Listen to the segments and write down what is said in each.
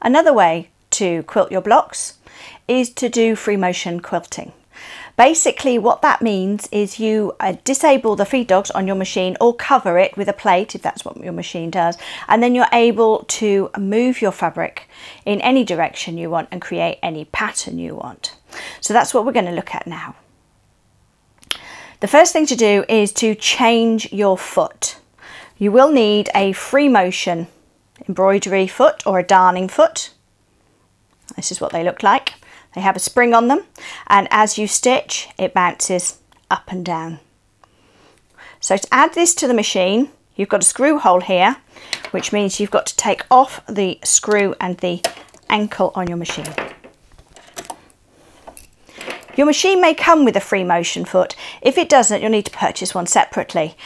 Another way to quilt your blocks is to do free motion quilting. Basically what that means is you uh, disable the feed dogs on your machine or cover it with a plate if that's what your machine does and then you're able to move your fabric in any direction you want and create any pattern you want. So that's what we're going to look at now. The first thing to do is to change your foot. You will need a free motion embroidery foot or a darning foot. This is what they look like. They have a spring on them and as you stitch it bounces up and down. So to add this to the machine you've got a screw hole here which means you've got to take off the screw and the ankle on your machine. Your machine may come with a free motion foot. If it doesn't, you'll need to purchase one separately.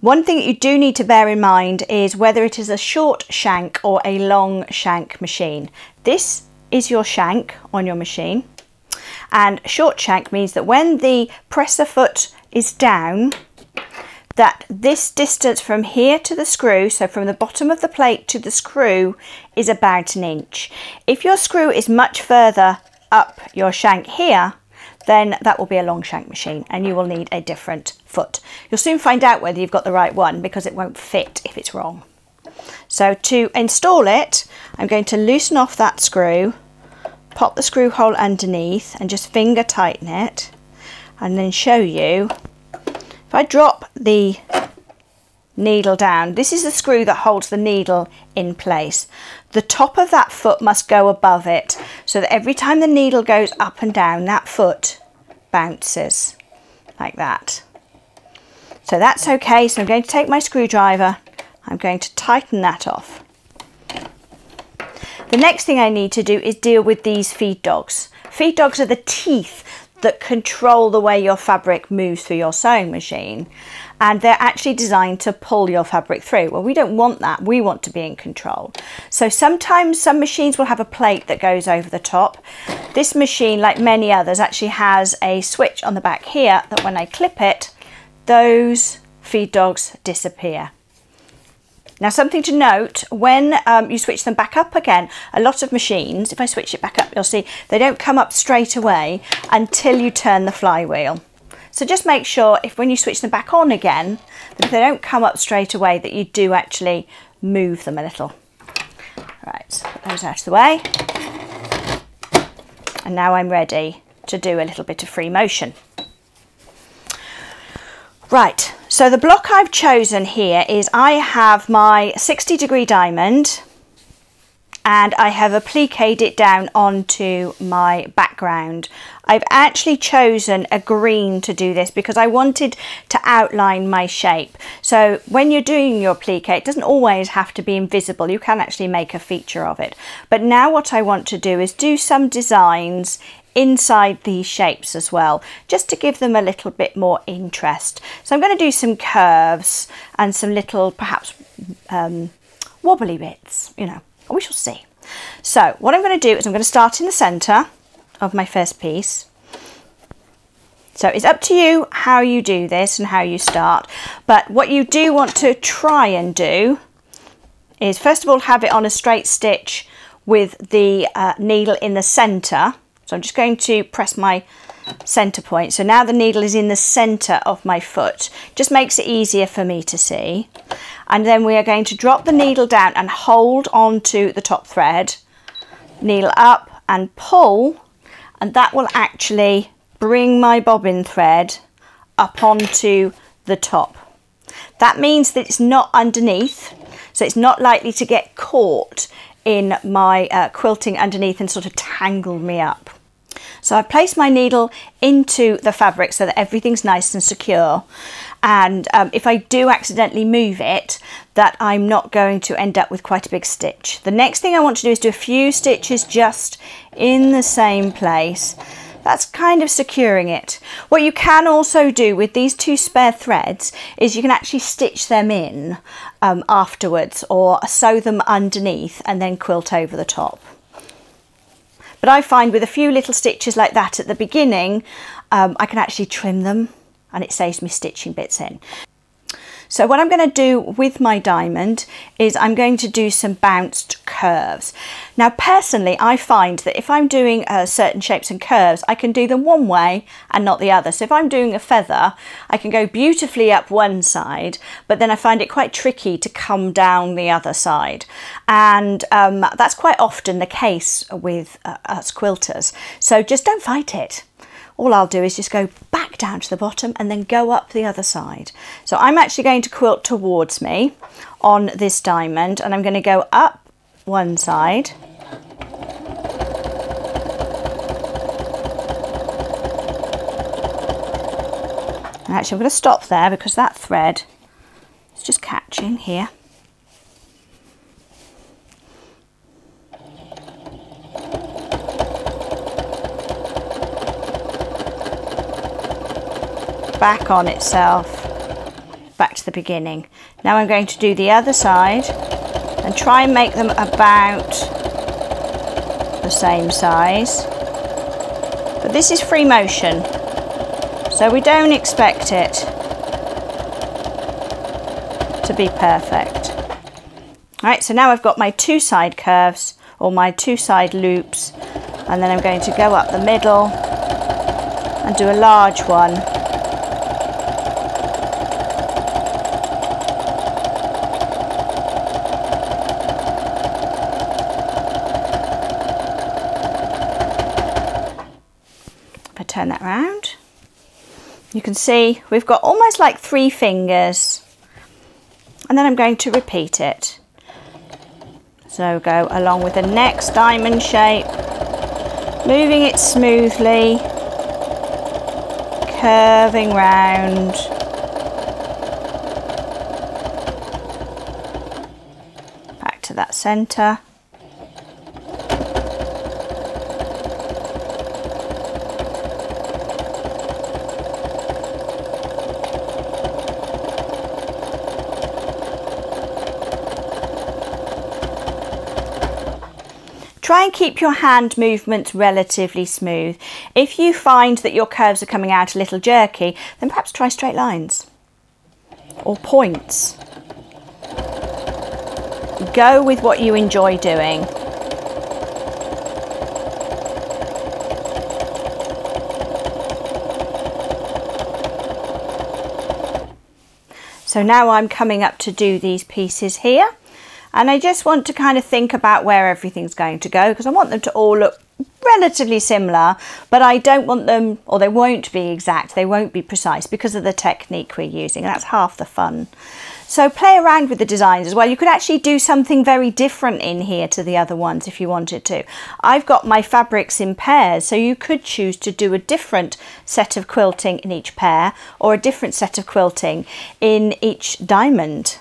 One thing that you do need to bear in mind is whether it is a short shank or a long shank machine. This is your shank on your machine. And short shank means that when the presser foot is down, that this distance from here to the screw, so from the bottom of the plate to the screw, is about an inch. If your screw is much further up your shank here, then that will be a long shank machine and you will need a different foot. You'll soon find out whether you've got the right one because it won't fit if it's wrong. So to install it, I'm going to loosen off that screw pop the screw hole underneath and just finger tighten it and then show you if I drop the needle down. This is the screw that holds the needle in place. The top of that foot must go above it so that every time the needle goes up and down that foot bounces like that. So that's okay. So I'm going to take my screwdriver. I'm going to tighten that off. The next thing I need to do is deal with these feed dogs. Feed dogs are the teeth that control the way your fabric moves through your sewing machine and they're actually designed to pull your fabric through. Well, we don't want that. We want to be in control. So sometimes some machines will have a plate that goes over the top. This machine, like many others, actually has a switch on the back here that when I clip it, those feed dogs disappear. Now something to note, when um, you switch them back up again, a lot of machines, if I switch it back up, you'll see they don't come up straight away until you turn the flywheel. So just make sure if when you switch them back on again, that if they don't come up straight away, that you do actually move them a little. Right, so put those out of the way. And now I'm ready to do a little bit of free motion. Right, so the block I've chosen here is I have my 60 degree diamond and I have appliqued it down onto my background. I've actually chosen a green to do this because I wanted to outline my shape. So when you're doing your applique, it doesn't always have to be invisible. You can actually make a feature of it. But now what I want to do is do some designs inside these shapes as well, just to give them a little bit more interest. So I'm going to do some curves and some little perhaps um, wobbly bits, you know, we shall see. So what I'm going to do is I'm going to start in the centre of my first piece. So it's up to you how you do this and how you start. But what you do want to try and do is first of all have it on a straight stitch with the uh, needle in the centre so I'm just going to press my center point. So now the needle is in the center of my foot. Just makes it easier for me to see. And then we are going to drop the needle down and hold onto the top thread, needle up and pull, and that will actually bring my bobbin thread up onto the top. That means that it's not underneath, so it's not likely to get caught in my uh, quilting underneath and sort of tangle me up. So I place my needle into the fabric so that everything's nice and secure. And um, if I do accidentally move it, that I'm not going to end up with quite a big stitch. The next thing I want to do is do a few stitches just in the same place. That's kind of securing it. What you can also do with these two spare threads is you can actually stitch them in um, afterwards or sew them underneath and then quilt over the top. But I find with a few little stitches like that at the beginning, um, I can actually trim them and it saves me stitching bits in. So what I'm going to do with my diamond is I'm going to do some bounced curves. Now personally I find that if I'm doing uh, certain shapes and curves I can do them one way and not the other. So if I'm doing a feather I can go beautifully up one side but then I find it quite tricky to come down the other side and um, that's quite often the case with uh, us quilters. So just don't fight it all I'll do is just go back down to the bottom and then go up the other side. So I'm actually going to quilt towards me on this diamond and I'm going to go up one side actually I'm going to stop there because that thread is just catching here. Back on itself back to the beginning. Now I'm going to do the other side and try and make them about the same size. But this is free motion, so we don't expect it to be perfect. All right, so now I've got my two side curves or my two side loops and then I'm going to go up the middle and do a large one turn that round. You can see we've got almost like three fingers and then I'm going to repeat it. So go along with the next diamond shape, moving it smoothly, curving round. Back to that centre. Try and keep your hand movements relatively smooth. If you find that your curves are coming out a little jerky, then perhaps try straight lines or points. Go with what you enjoy doing. So now I'm coming up to do these pieces here and I just want to kind of think about where everything's going to go because I want them to all look relatively similar but I don't want them or they won't be exact they won't be precise because of the technique we're using And that's half the fun. So play around with the designs as well. You could actually do something very different in here to the other ones if you wanted to. I've got my fabrics in pairs so you could choose to do a different set of quilting in each pair or a different set of quilting in each diamond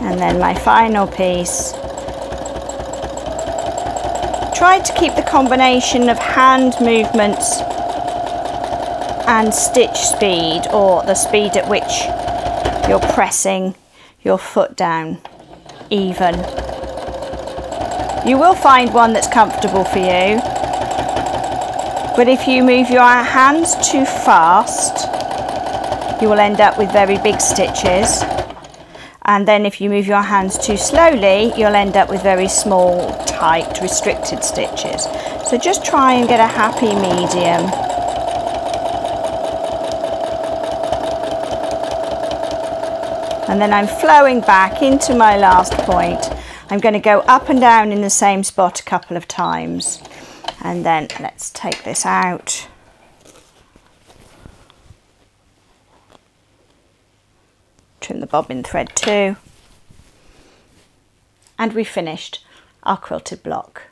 and then my final piece. Try to keep the combination of hand movements and stitch speed or the speed at which you're pressing your foot down even. You will find one that's comfortable for you. But if you move your hands too fast you will end up with very big stitches and then if you move your hands too slowly you'll end up with very small tight restricted stitches. So just try and get a happy medium. And then I'm flowing back into my last point. I'm going to go up and down in the same spot a couple of times. And then let's take this out. Trim the bobbin thread too. And we finished our quilted block.